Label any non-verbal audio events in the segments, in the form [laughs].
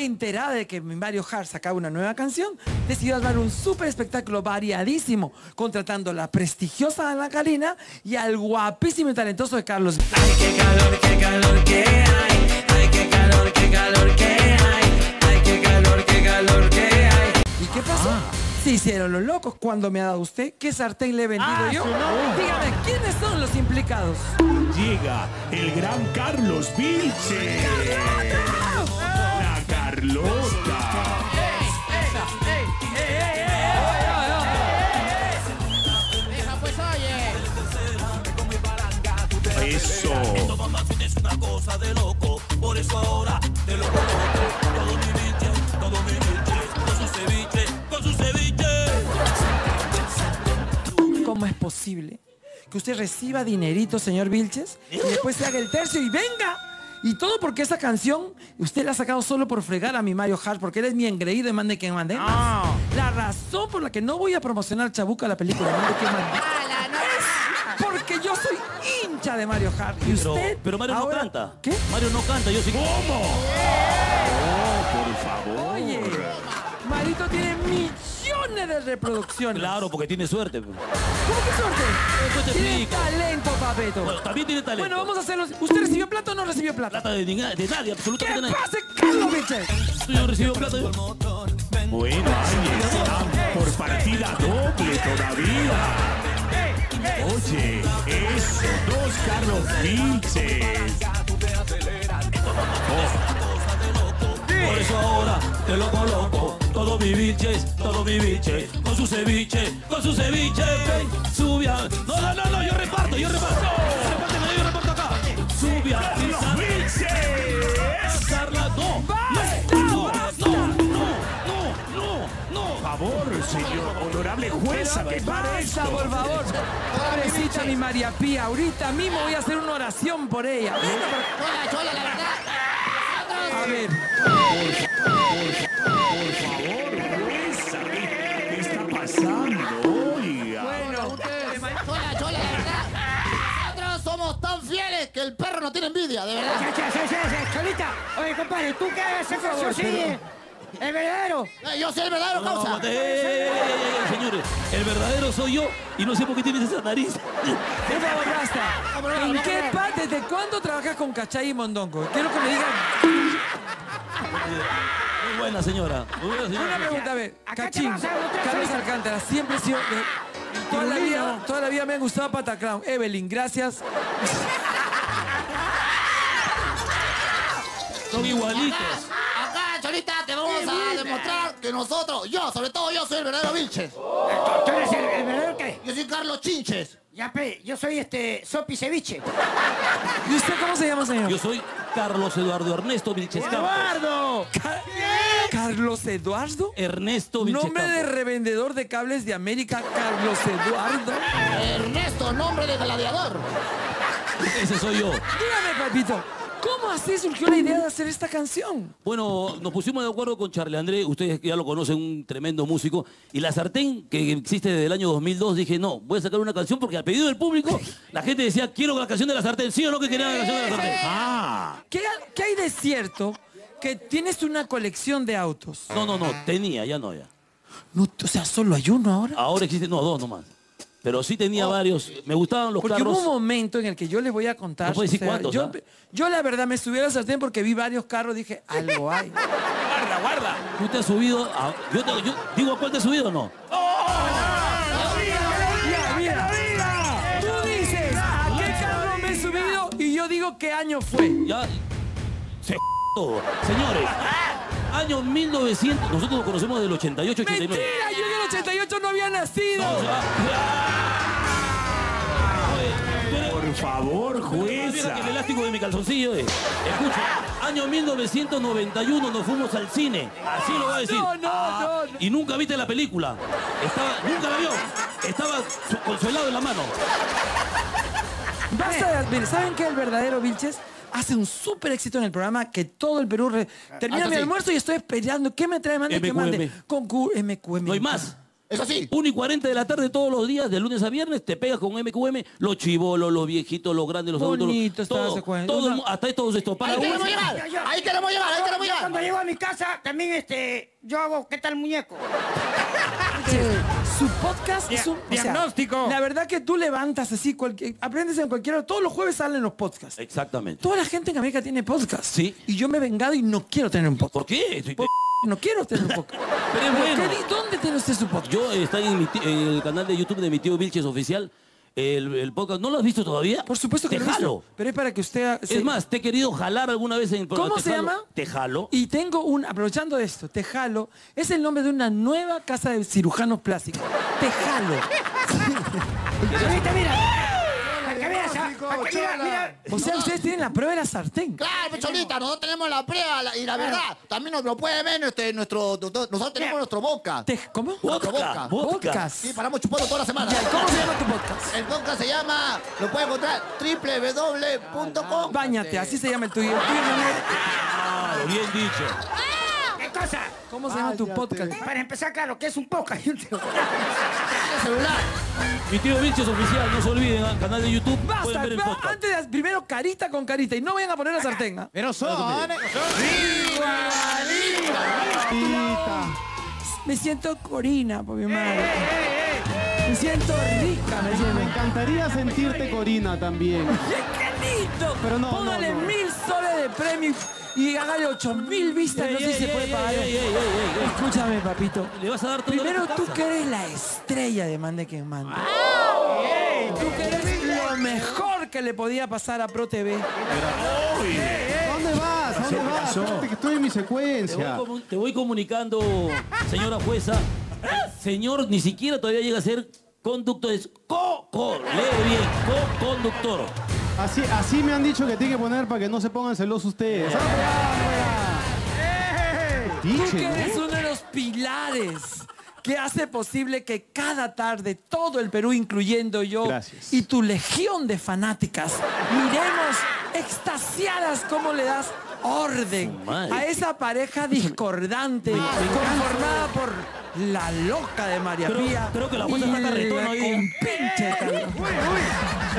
enterada de que Mario Hart sacaba una nueva canción, decidió dar un súper espectáculo variadísimo, contratando a la prestigiosa Ana Karina y al guapísimo y talentoso de Carlos. Ay, qué calor, qué calor que hay. Ay, qué calor, qué calor que hay. Ay, qué calor, qué calor que hay. ¿Y qué pasó? Se hicieron los locos. ¿Cuándo me ha dado usted? ¿Qué sartén le he vendido Ah, yo? Dígame, ¿quiénes son los implicados? Llega el gran Carlos Vilche. Oye. Eso. Loco. Por eso ahora loco loco. Todo mi biche, todo. ¿Cómo es posible que usted reciba dinerito, señor Vilches, y después se haga el tercio y venga? Y todo porque esa canción usted la ha sacado solo por fregar a mi Mario Hart, porque él es mi engreído y mande quien mande. más. La razón por la que no voy a promocionar Chabuca la película, mande quien mande. Ala, no. es porque yo soy hincha de Mario Hart. Y Pero, usted. pero Mario ahora- no canta. ¿Qué? Mario no canta, yo sí. ¿Cómo? Oh, por favor. Oye, Marito tiene millones de reproducciones. Claro, porque tiene suerte. ¿Cómo que suerte? Te Tiene explico. talento, papeto. Bueno, también tiene talento. Bueno, vamos a hacerlo. ¿Usted recibió plata o no recibió plata? Plata de, de nadie, ¿Qué absolutamente nadie. pasa, Carlos Vilches? Yo recibo plata. yo- Bueno, ahí. Por partida doble todavía. Oye, eso, dos Carlos Vilches. [laughs] Por eso ahora te lo coloco. Todo mi biches, todo mi biches. Con su ceviche, con su ceviche. Ven, subia. No, no, no, no, yo reparto, yo reparto. Repárteme, yo reparto acá. Subia. ¡Carlos Vilches! Carla, no. No, no, no, no. Por favor, señor honorable jueza, que para esto. por favor. Pobrecita mi María Pía. Ahorita mismo voy a hacer una oración por ella. Chola, chola, la verdad. A ver. Por favor, ¿qué, está pasando? Oiga. Bueno. Chola, chola, la verdad. Nosotros somos tan fieles que el perro no tiene envidia, de verdad. Cholita, oye, compadre, ¿tú qué haces el verdadero. Eh, Yo soy el verdadero No, causa. Eh, eh, señores, el verdadero soy yo y no sé por qué tienes esa nariz. [laughs] Por favor, basta. ¿En qué parte, desde cuándo trabajas con Cachay y Mondongo? Quiero que me digan Muy buena señora. Muy buena señora. una pregunta. A ver, Acá Cachín, Carlos. Alcántara, siempre he sido... de- Toda la, vida, toda la vida me ha gustado Pataclown. Evelyn, gracias. [laughs] Son igualitos. Acá, Cholita, te vamos a demostrar que nosotros, yo, sobre todo yo, soy el verdadero Vilches. ¿Tú eres el, el verdadero qué? Yo soy Carlos Chinches. Ya, pe, yo soy este Sopi Ceviche. ¿Y usted cómo se llama, señor? Yo soy Carlos Eduardo Ernesto Vilches Campos. ¡Eduardo! Ca- ¿Carlos Eduardo? Ernesto Vilches Nombre de revendedor de cables de América, Carlos Eduardo. Ernesto, nombre de gladiador. Ese soy yo. Dígame, papito, ¿cómo así surgió la idea de hacer esta canción? Bueno, nos pusimos de acuerdo con Charlie André, ustedes ya lo conocen, un tremendo músico, y la sartén que existe desde el año 2002, dije, no, voy a sacar una canción porque al pedido del público, la gente decía, quiero la canción de la sartén, ¿sí o no que querían la canción de la sartén? Ah, ¿Qué, qué hay de cierto que tienes una colección de autos? No, no, no, tenía, ya no, ya. No, o sea, solo hay uno ahora. Ahora existen, no, dos nomás. Pero sí tenía varios, me gustaban los Oh. Porque carros. hubo un momento en el que yo les voy a contar. No decir o sea, cuántos, yo, ¿ah? yo la verdad me subí a la sartén porque vi varios carros, dije, algo hay. Guarda, guarda. ¿Tú te has subido a... Yo, te- yo digo, ¿a cuál te has subido o no? Mira, mira. Tú dices, ¿a qué carro me he subido? Y yo digo, ¿qué año fue? Ya se todo. Señores, año 1900, nosotros nos conocemos del 88, 89. Mentira, yo en el 88 no había nacido. No, tú eres- por favor, jueza. que el elástico de mi calzoncillo, eh. Escucha, año 1991 nos fuimos al cine. Así lo voy a decir. No, no, no, no. Y nunca viste la película. Estaba, nunca la vio. Estaba con su helado en la mano. Basta de- mire, ¿saben qué? El verdadero Vilches hace un súper éxito en el programa que todo el Perú re- termina Ah, mi almuerzo y estoy esperando. ¿Qué me trae? Mande, que MQM. mande. Con Q- MQM. No hay más. Eso sí. 1 y 40 de la tarde todos los días, de lunes a viernes, te pegas con MQM, los chivolos, los viejitos, los grandes, los adultos. Bonito está todo, todo el mu- hasta estos esto. Para Ahí queremos llegar. Ahí queremos llegar, ahí queremos Cuando llego a mi casa, también este, yo hago ¿qué tal muñeco? [laughs] Su podcast es un o sea, diagnóstico. la verdad que tú levantas así, cualquier, aprendes en cualquier hora. Todos los jueves salen los podcasts. Exactamente. Toda la gente en América tiene podcast. Sí. Y yo me he vengado y no quiero tener un podcast. ¿Por qué? Por- No quiero tener un podcast. [laughs] Pero es bueno. ¿Qué di- ¿Dónde tiene usted su podcast? Yo está en, mi ti- en el canal de YouTube de mi tío Vilches Oficial, el, el podcast. ¿No lo has visto todavía? Por supuesto que Te lo he visto, jalo. Pero es para que usted... se- Es más, te he querido jalar alguna vez en el programa. ¿Cómo Te se jalo. llama? Te jalo. Y tengo un, aprovechando esto, Tejalo, es el nombre de una nueva casa de cirujanos plásticos. Tejalo. Ahorita, [laughs] mira. Mira. O sea, ustedes tienen la prueba de la sartén. Claro, Pecholita, nosotros tenemos la prueba la- y la verdad, también nos lo puede ver este, nuestro, nosotros tenemos nuestro boca. ¿Cómo? Nuestro Vodka, boca. vodka. Podcast. Sí, paramos chupando toda la semana. Ya, ¿y ¿Cómo se llama tu podcast? El podcast se llama, lo puede encontrar, www.com. Báñate, así se llama el tuyo. El. Ah, bien dicho. ¿Qué cosa? ¿Cómo se llama tu podcast? Para empezar, claro, que es un poca. [laughs] El celular. Mi tío Vilches Oficial, no se olviden, ah, canal de YouTube. Basta, pueden ver el va, podcast. antes de, primero carita con carita y no vayan a poner la sartén. ¿ah? Pero son. Me siento Corina, por mi madre. Me siento rica, me Me siento. encantaría sentirte Corina también. [laughs] Pero no, Póngale no, no. mil soles de premio y hágale ocho mil vistas. no sé si se puede pagar. Escúchame, papito. Le vas a dar todo Primero tú que eres la estrella de Mande quien manda. Tú que eres lo mejor que le podía pasar a Pro TV. ¿A dónde vas? ¿A dónde vas? Que estoy en mi Te voy, secuencia. te voy comunicando, señora jueza. Señor, ni siquiera todavía llega a ser conductor, es co-co. Lee bien, co-conductor. Así, así me han dicho que tiene que poner para que no se pongan celosos ustedes. Tú Diche, que ¿no? eres uno de los pilares que hace posible que cada tarde todo el Perú, incluyendo yo, Gracias. y tu legión de fanáticas, miremos extasiadas cómo le das orden a esa pareja discordante conformada por la loca de María Creo- Pía creo que la jueza está carretón la hoy día. Carlos.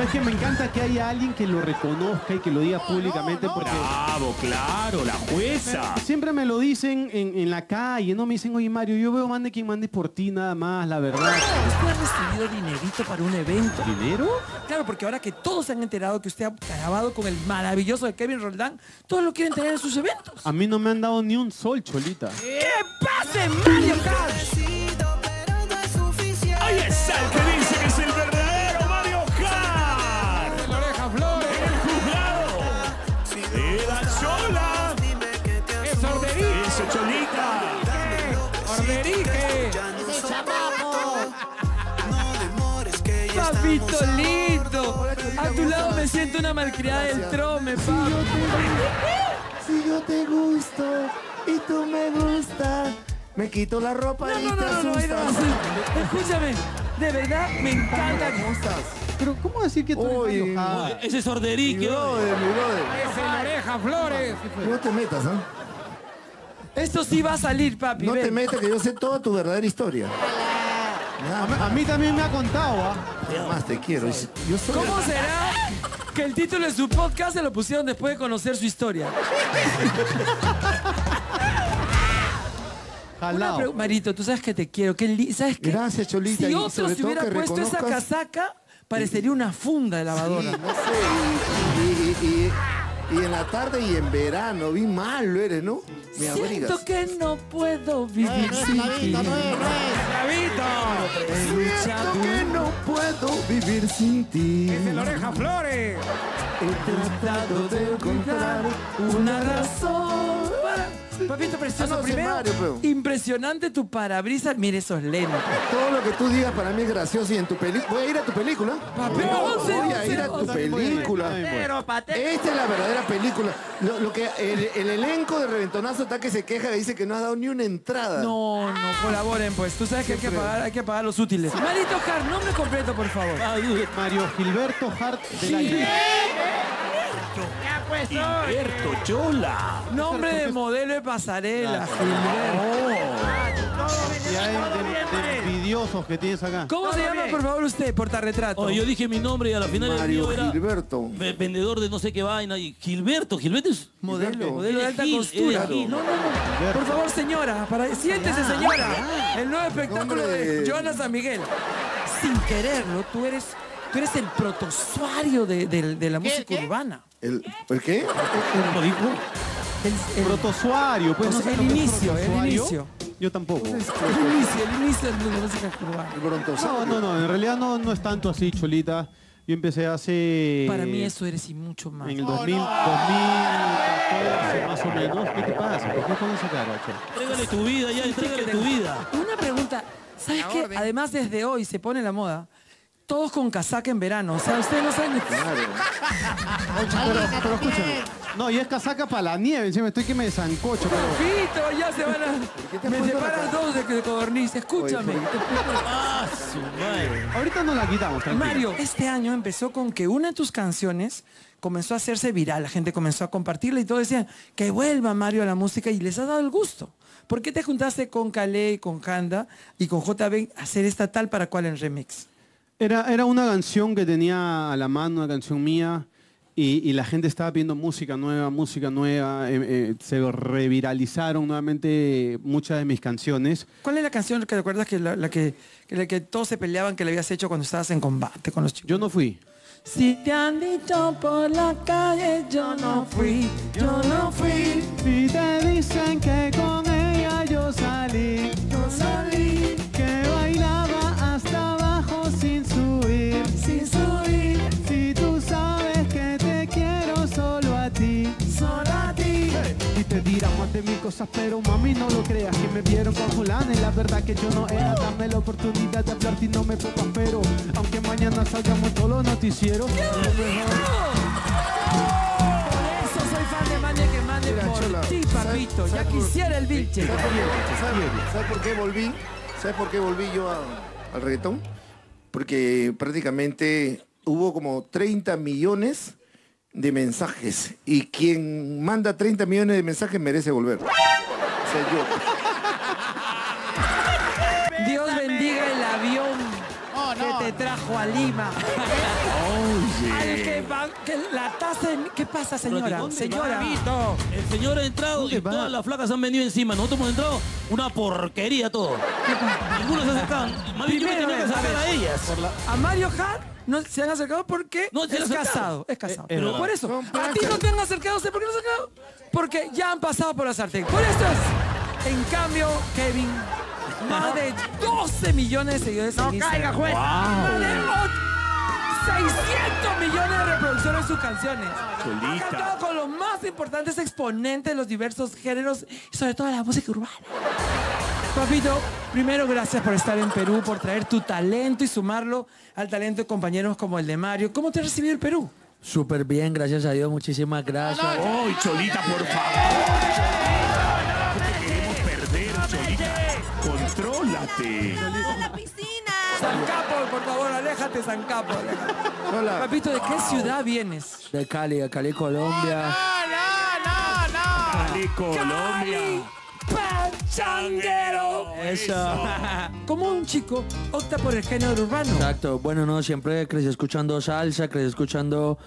Es que me encanta que haya alguien que lo reconozca y que lo diga públicamente porque Bravo, claro, la jueza. siempre me lo dicen en, en la calle, no me dicen, oye Mario, yo veo mande quien mande por ti nada más, la verdad. ¿Usted ha recibido dinerito para un evento? ¿Dinero? Claro, porque ahora que todos se han enterado que usted ha grabado con el maravilloso de Kevin Roldán, todos lo quieren tener en sus eventos. A mí no me han dado ni un sol, Cholita. ¡Que pase Mario Kart! Ahí está el que dice que es el verdadero Mario Kart. La oreja Flores. El juzgado. De la chola. Es Orderique. Eso, cholita. Orderique. Ese chamaco. Papito lindo. A tu lado me siento una malcriada del trome, papi. [laughs] Si yo te gusto y tú me gustas, me quito la ropa No, y no, te no, no, no, no asustas. Escúchame, de verdad me encanta. ¿Cómo estás? Pero ¿cómo decir que tú eres Uy, Mario Kart? Ese es Mi Orderique. brother, mi brother. Es la oreja Flores. No te metas, ¿ah? Esto sí va a salir, papi. No te ven. metas que yo sé toda tu verdadera historia. Nada A mí también me ha contado, ¿ah? más te quiero. Yo soy ¿Cómo será que el título de su podcast se lo pusieron después de conocer su historia? [laughs] Jalao. Marito, tú sabes que te quiero. li- ¿Sabes qué? Gracias, Cholita, Si y otro sobre se todo hubiera que puesto esa casaca, parecería una funda de lavadora. No sé, y, y- y- y- y en la tarde y en verano, bien malo eres, ¿no? Me abrigas. Siento que no puedo vivir sin ti. Siento que no puedo vivir sin ti. Es la oreja Flores. He tratado de encontrar Una razón. Papito precioso, Ah, no, ese primero, Mario, pero- impresionante tu parabrisas. Mire esos lentes. Todo lo que tú digas para mí es gracioso y en tu película... Voy a ir a tu película. Papi, No, once, voy a once, ir a tu once. película. Pero pate. Esta es la verdadera película. Lo, lo que el, el elenco de Reventonazo está que se queja y dice que no has dado ni una entrada. No, no, colaboren pues. Tú sabes que hay que Siempre. pagar, hay que pagar los útiles. Marito Hart, nombre completo, por favor. Mario Gilberto Hart del Aire. Pues, soy. Gilberto Chola. Nombre de modelo de pasarela. Y hay de, de envidiosos que tienes acá. ¿Cómo se llama, bien. por favor, usted? Portarretrato. Oh, yo dije mi nombre y a la final el Mario mío era Gilberto. ve- vendedor de no sé qué vaina. Y Gilberto, Gilberto es Modelo, modelo de alta Gil, costura. Gil. No, no, no. Por favor, señora, para... siéntese, señora. El nuevo espectáculo Nombre de de- Joana San Miguel. Sin quererlo, tú eres, tú eres el protozoario de, de- de la música qué? urbana. ¿El, ¿El qué? ¿Cómo dijo? El, el- Protozoario, pues no sé el es inicio, el inicio. Yo tampoco. el inicio, el inicio de la música urbana. El No, brontosaurio. no, no, en realidad no, no es tanto así, Cholita. Yo empecé hace... Para mí eso eres y mucho más. En el 2000, 2014 más o menos. ¿Qué te pasa? ¿Por qué pones esa cara? Entrégale tu vida ya, entrégale tu vida. Una pregunta. ¿Sabes qué? Además, desde hoy se pone la moda. Todos con casaca en verano. O sea, ustedes no saben ni... Claro. Pero, pero escúchame. No, y es casaca para la nieve. Encima estoy que me zancocho, pero... Pito, ya se van te a... Me separan la dos de, de codorniz. Escúchame. Oye, ¿por qué te- Ah, su madre. Ahorita no la quitamos, tranquilo. Mario, este año empezó con que una de tus canciones comenzó a hacerse viral. La gente comenzó a compartirla y todos decían que vuelva Mario a la música y les ha dado el gusto. ¿Por qué te juntaste con Calé y con Handa y con JB a hacer esta tal para cual en remix? Era, era una canción que tenía a la mano, una canción mía, y, y la gente estaba pidiendo música nueva, música nueva. eh, eh, se reviralizaron nuevamente muchas de mis canciones. ¿Cuál es la canción que recuerdas que la, la que, que la que todos se peleaban que le habías hecho cuando estabas en combate con los chicos? Yo no fui. Si te han dicho por la calle, yo no fui, yo no fui, Si te dicen que con ella yo salí, yo salí de mil cosas, pero mami no lo creas que me vieron con fulana y la verdad que yo no era. Dame la oportunidad de hablarte y no me pongas pero. Aunque mañana salgamos todos los noticieros. Por eso soy fan de Mande que mande Mira, por Chola, ti, ¿sabe- papito. Ya quisiera el Vilche. ¿Sabes sabe por qué volví? ¿Sabes por qué volví yo a- al reggaetón? Porque prácticamente hubo como 30 millones de mensajes y quien manda 30 millones de mensajes merece volver. O sea, yo. Dios bendiga el avión Oh, no. que te trajo a Lima. Al que va, que la taza de... ¿Qué pasa, señora? ¿dónde Señora. va? El señor ha entrado y todas las flacas han venido encima. Nosotros hemos entrado una porquería todo. Ninguno se acercan. Más bien yo me Primero, tenía que ver. a ellas. A Mario Hart no se han acercado porque No, es casado, es casado. Eh, Pero eh, por eso, a ti no te han acercado, ¿sé por qué no se han acercado? Porque ya han pasado por la sartén. Por eso es. En cambio, Kevin, más de 12 millones de seguidores No en caiga, juez. Más de o- 600 millones de reproducciones en sus canciones. Cholita. Ha cantado con los más importantes exponentes de los diversos géneros y sobre todo la música urbana. Papito, primero gracias por estar en Perú, por traer tu talento y sumarlo al talento de compañeros como el de Mario. ¿Cómo te ha recibido el Perú? Súper bien, gracias a Dios, muchísimas gracias. ¡Ay, Cholita, por favor! No te queremos perder, Cholita. Contrólate. la piscina. San Capo, por favor, aléjate, San Capo. aléjate. Hola. Papito, ¿de qué ciudad vienes? De Cali, de Cali, Colombia. Cali, Colombia. ¡Pachanguero! Eso. [laughs] ¿Cómo un chico opta por el género urbano? Exacto. Bueno, no, siempre crecí escuchando salsa, crecí escuchando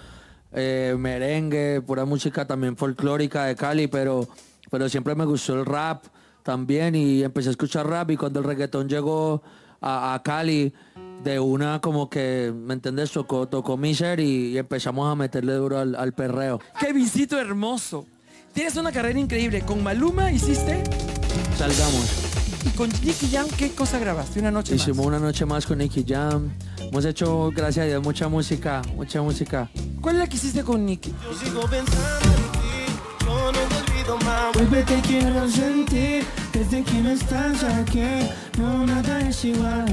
eh, merengue, pura música también folclórica de Cali, pero, pero siempre me gustó el rap también y empecé a escuchar rap y cuando el reggaetón llegó a, a Cali, de una como que, ¿me entiendes? Tocó, tocó mi ser y, y empezamos a meterle duro al, al perreo. ¡Qué visito hermoso! Tienes una carrera increíble. Con Maluma hiciste Salgamos. y con Nicky Jam, ¿qué cosa grabaste? Una noche Hicimos más. una noche más con Nicky Jam. Hemos hecho, gracias a Dios, mucha música, mucha música. ¿Cuál es la que hiciste con Nicky? Vuelve te quiero sentir desde que no estás aquí. No nada es igual.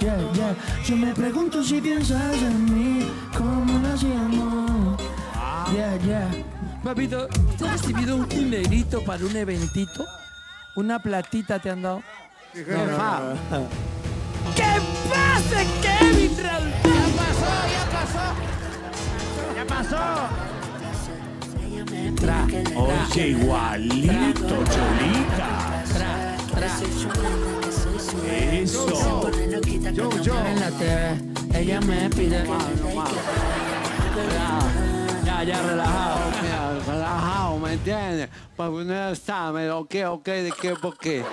Yeah, yeah. Yo me pregunto si piensas en mí, cómo lo hacíamos. Yeah, yeah. Papito, ¿te has recibido un dinerito para un eventito? ¿Una platita te han dado? ¿Qué ¡Que pase, Kevin Raúl! Ya pasó. tra, Oye, igualito, Cholita. Eso. Yo, yo. En la TV, ella me pide. Ya, ya, relajado, mira, relajado, ¿me entiendes? Porque uno sabe, ok, ok, de qué, por qué. [laughs]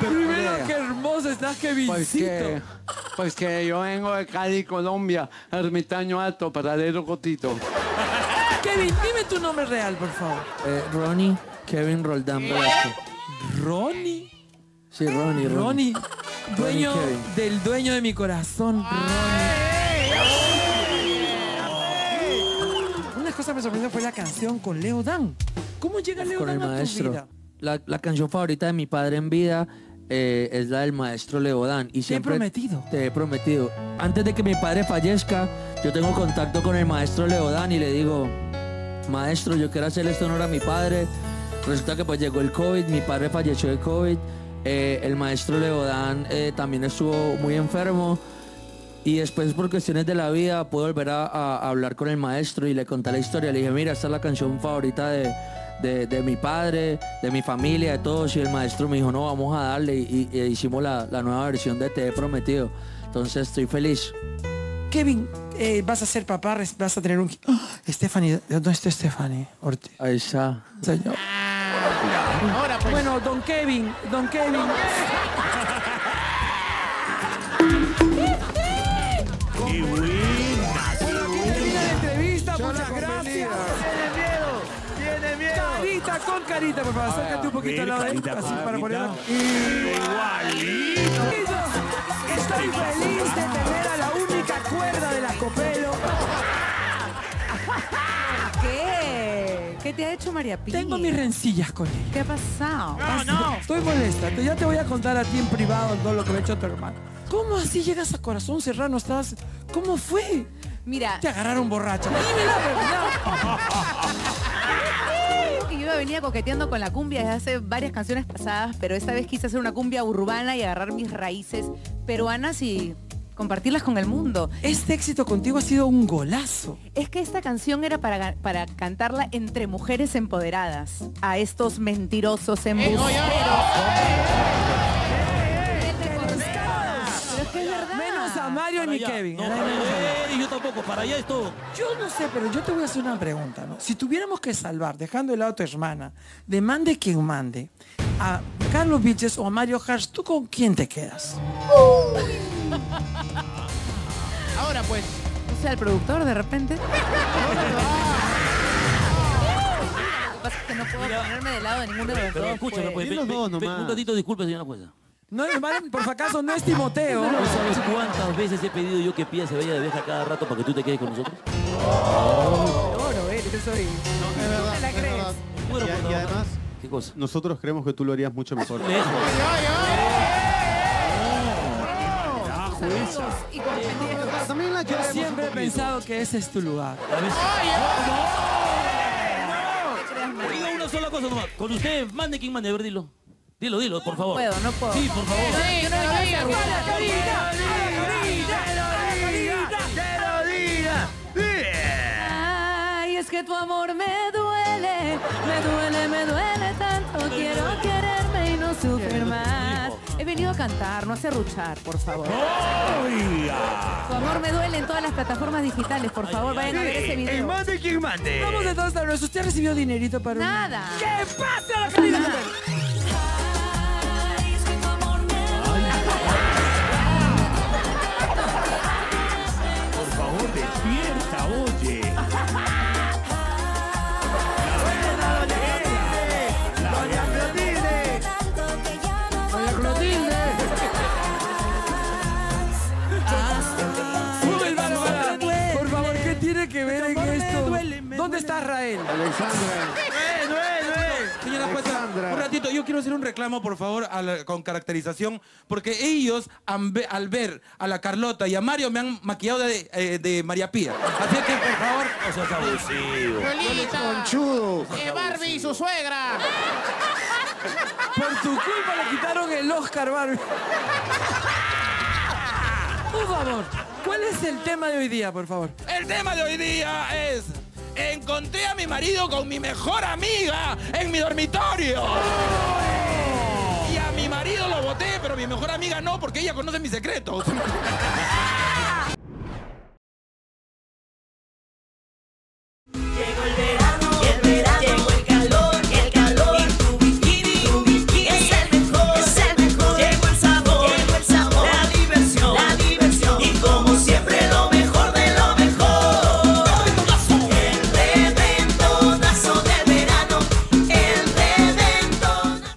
Primero, qué hermoso estás, Pues Kevincito. que, pues que yo vengo de Cali, Colombia, ermitaño alto, paradero cotito. Kevin, dime tu nombre real, por favor. Eh, Ronnie Kevin Roldán Velasco. Ronnie. Sí, Ronnie, Ronnie. Ronnie, dueño del dueño de mi corazón, Ronnie. Cosa me sorprendió fue la canción con Leo Dan. ¿Cómo llega Leo Con el a tu vida? La, la canción favorita de mi padre en vida eh, es la del maestro Leodán. Y siempre prometido. Te he prometido. Antes de que mi padre fallezca, yo tengo contacto con el maestro Leodán y le digo, maestro, yo quiero hacerle este honor a mi padre. Resulta que pues llegó el COVID, mi padre falleció de COVID. eh, el maestro Leodán eh, también estuvo muy enfermo. Y después por cuestiones de la vida pude volver a, hablar con el maestro y le conté la historia. Le dije, mira, esta es la canción favorita de, de- de mi padre, de mi familia, de todos. Y el maestro me dijo, no, vamos a darle. Y, y- hicimos la, la nueva versión de Te he prometido. Entonces estoy feliz. Kevin, eh, vas a ser papá, vas a tener un... ¡Ah! [gasps] Stephanie, ¿dónde está Stephanie? Ortiz? Ahí está. Señor. Ahora pues. Bueno, don Kevin, don Kevin. [laughs] Qué buena. Termina la entrevista, muchas gracias. Tiene miedo, tiene miedo. Carita con carita, por favor, acércate un poquito al lado de él, así para ponerlo. Igualito. Estoy feliz de tener a la única cuerda del acopelo. ¿Qué? ¿Qué te ha hecho María Pía? Tengo mis rencillas con ella. ¿Qué ha pasado? No, no. Estoy molesta. Ya te voy a contar a ti en privado todo lo que me ha hecho tu hermano. ¿Cómo así llegas a Corazón Serrano? Estás... ¿Cómo fue? Mira, Te agarraron borracha. Dime la verdad. yo venía coqueteando con la cumbia desde hace varias canciones pasadas, pero esta vez quise hacer una cumbia urbana y agarrar mis raíces peruanas y compartirlas con el mundo. Este éxito contigo ha sido un golazo. Es que esta canción era para, para cantarla entre mujeres empoderadas. A estos mentirosos embusteros. Pero a Mario ni. Kevin. No, para allá. Eh, yo tampoco, para allá es todo. Yo no sé, pero yo te voy a hacer una pregunta, ¿no? Si tuviéramos que salvar, dejando de lado a tu hermana, de mande quien mande, a Carlos Vilches o a Mario Hars, ¿tú con quién te quedas? [laughs] Ahora pues. O sea, el productor de repente. [laughs] Lo que pasa es que no puedo ponerme del lado de ninguno de los Pero dos. escúchame, pues. pues, un ratito disculpe, señora jueza. No, hermano, por si acaso no es Timoteo. ¿No sabes cuántas veces he pedido yo que Pía se vaya de viaje a cada rato para que tú te quedes con nosotros? Oro, eres, soy. Es verdad, ¿Te la es crees? verdad. Bueno, Y, y además, ¿Qué cosa? nosotros creemos que tú lo harías mucho mejor. Lejos. Y con pendejos. También la Yo siempre he pensado que ese es tu lugar. ¿Sabes? Diga una sola cosa nomás. Con usted, mande quien mande, a ver, dilo. Dilo, dilo, por favor. puedo, no puedo. Sí, por favor. Yo no me quiero hacer ruido. Ay, es que tu amor me duele, me duele, me duele tanto. Quiero quererme y no sufrir más. He venido a cantar, no a serruchar, por favor. Tu amor me duele en todas las plataformas digitales, por favor, vayan a ver ese video. Mande quien mande. Vamos entonces a nuestro. ¿Usted recibió dinerito para un- Nada. ¿Qué pasa, la querida? Señora jueza, un ratito, yo quiero hacer un reclamo, por favor, la- con caracterización, porque ellos, al ver a la Carlota y a Mario, me han maquillado de, eh, de María Pía. Así que, por favor, O sea, es abusivo. Lolita. Conchudo. Eh, Barbie y su suegra. Por tu culpa le quitaron el Oscar, Barbie. Por favor, ¿cuál es el tema de hoy día, por favor? el tema de hoy día es encontré a mi marido con mi mejor amiga en mi dormitorio. Y a mi marido lo boté, pero mi mejor amiga no, porque ella conoce mis secretos. [laughs]